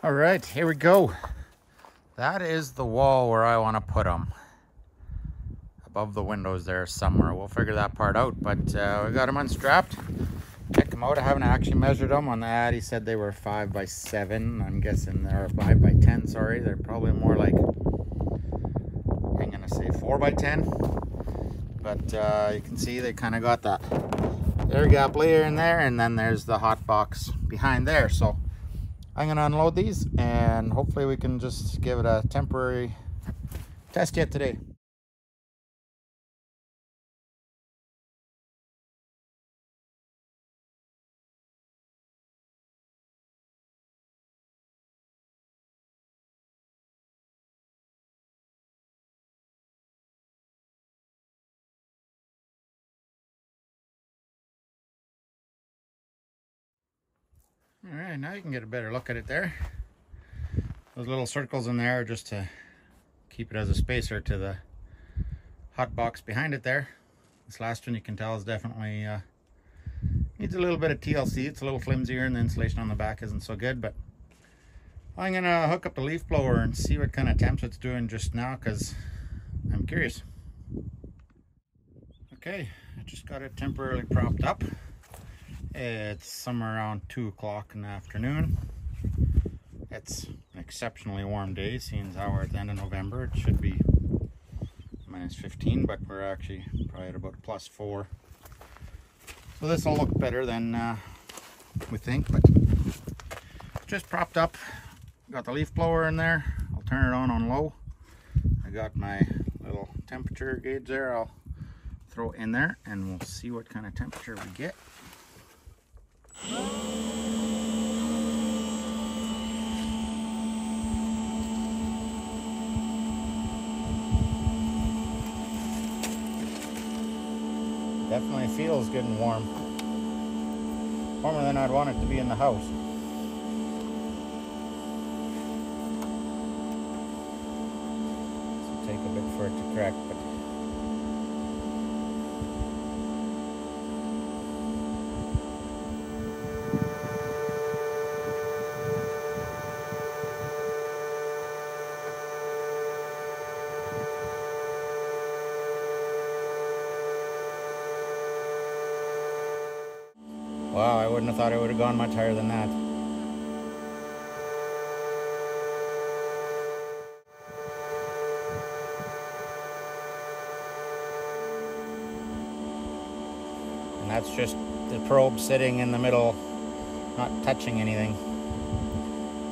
All right, here we go. That is the wall where I want to put them. Above the windows there somewhere. We'll figure that part out, but uh, we got them unstrapped. Check them out. I haven't actually measured them on that. He said they were 5 by 7 I'm guessing they're 5 by 10 sorry. They're probably more like, I'm going to say 4 by 10 But uh, you can see they kind of got that air gap layer in there, and then there's the hot box behind there. So I'm gonna unload these and hopefully we can just give it a temporary test yet today. All right, now you can get a better look at it there. Those little circles in there are just to keep it as a spacer to the hot box behind it there. This last one you can tell is definitely uh, needs a little bit of TLC. It's a little flimsier and the insulation on the back isn't so good, but I'm gonna hook up the leaf blower and see what kind of temps it's doing just now because I'm curious. Okay, I just got it temporarily propped up. It's somewhere around 2 o'clock in the afternoon. It's an exceptionally warm day, seeing how we're at the end of November. It should be minus 15, but we're actually probably at about plus 4. So this will look better than uh, we think, but just propped up. Got the leaf blower in there. I'll turn it on on low. I got my little temperature gauge there. I'll throw in there and we'll see what kind of temperature we get. Definitely feels good and warm. Warmer than I'd want it to be in the house. Will take a bit for it to crack, but Wow, I wouldn't have thought it would have gone much higher than that. And that's just the probe sitting in the middle, not touching anything.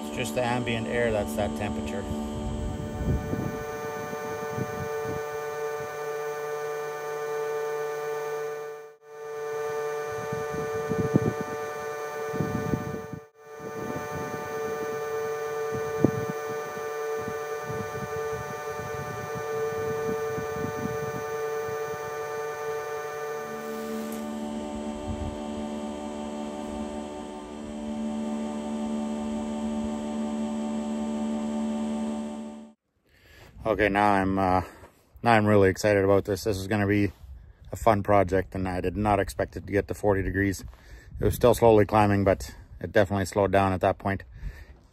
It's just the ambient air that's that temperature. Okay, now I'm uh, now I'm really excited about this. This is going to be a fun project, and I did not expect it to get to 40 degrees. It was still slowly climbing, but it definitely slowed down at that point.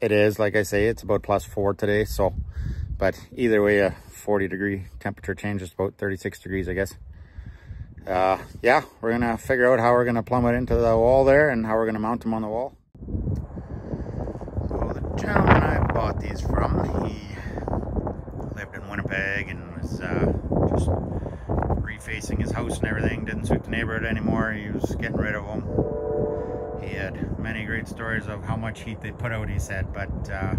It is, like I say, it's about plus four today, so, but either way, a 40 degree temperature change is about 36 degrees, I guess. Uh, yeah, we're going to figure out how we're going to plumb it into the wall there and how we're going to mount them on the wall. So the gentleman I bought these from, he Winnipeg and was uh, just refacing his house and everything. Didn't suit the neighborhood anymore. He was getting rid of them. He had many great stories of how much heat they put out, he said, but uh,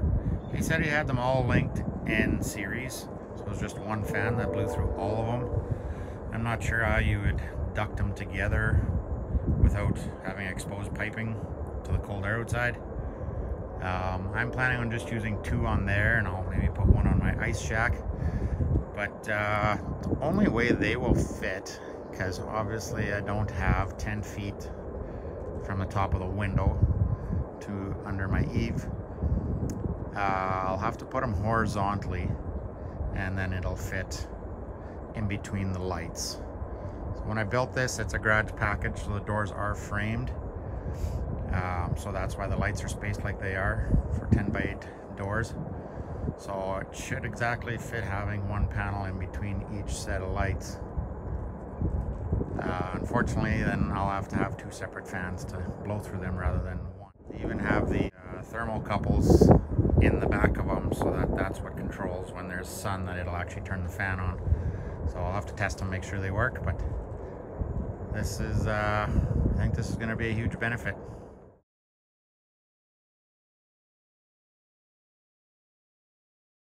he said he had them all linked in series. So it was just one fan that blew through all of them. I'm not sure how you would duct them together without having exposed piping to the cold air outside. Um, I'm planning on just using two on there and I'll maybe put one on my ice shack. But uh, the only way they will fit, because obviously I don't have 10 feet from the top of the window to under my eave, uh, I'll have to put them horizontally and then it'll fit in between the lights. So when I built this, it's a garage package, so the doors are framed. Um, so that's why the lights are spaced like they are for 10 by 8 doors. So it should exactly fit having one panel in between each set of lights. Uh, unfortunately, then I'll have to have two separate fans to blow through them rather than one. They even have the uh, thermocouples in the back of them so that that's what controls when there's sun that it'll actually turn the fan on. So I'll have to test them, make sure they work, but this is, uh, I think this is going to be a huge benefit.